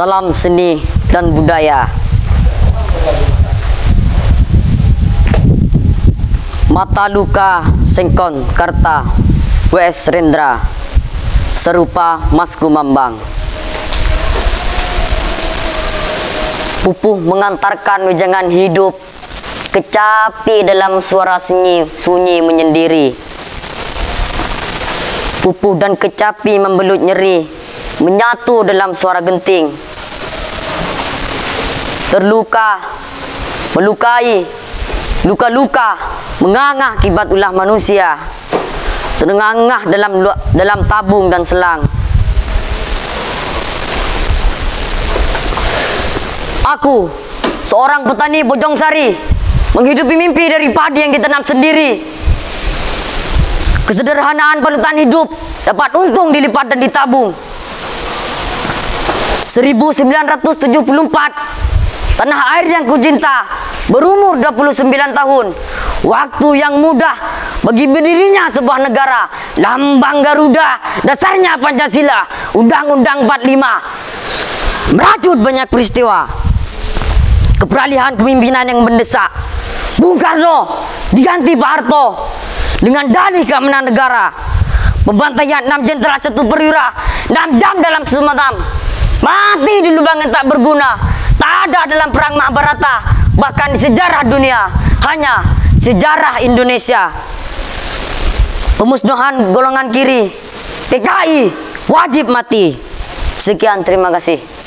Salam seni dan budaya. Mata luka sengkon karta WS Rendra serupa Mas Gumambang. Pupuh mengantarkan wejangan hidup kecapi dalam suara sunyi sunyi menyendiri. Pupuh dan kecapi membelut nyeri menyatu dalam suara genting. Terluka, melukai, luka-luka mengangah akibat ulah manusia. Terengah-engah dalam dalam tabung dan selang. Aku, seorang petani Bojong Sari, menghidupi mimpi dari padi yang ditanam sendiri. Kesederhanaan panutan hidup dapat untung dilipat dan ditabung. 1974 Tanah air yang kucinta berumur 29 tahun. Waktu yang mudah bagi berdirinya sebuah negara. Lambang Garuda, dasarnya Pancasila, Undang-Undang 45. Merajut banyak peristiwa. Keperalihan kepemimpinan yang mendesak. Bung Karno diganti Pak Harto dengan dalih keamanan negara. Pembantaian 6 jenderal satu perwira 6 jam dalam semalam. Mati di lubang yang tak berguna. Tak ada dalam perang Mahabharata. Bahkan sejarah dunia. Hanya sejarah Indonesia. Pemusnahan golongan kiri. PKI wajib mati. Sekian terima kasih.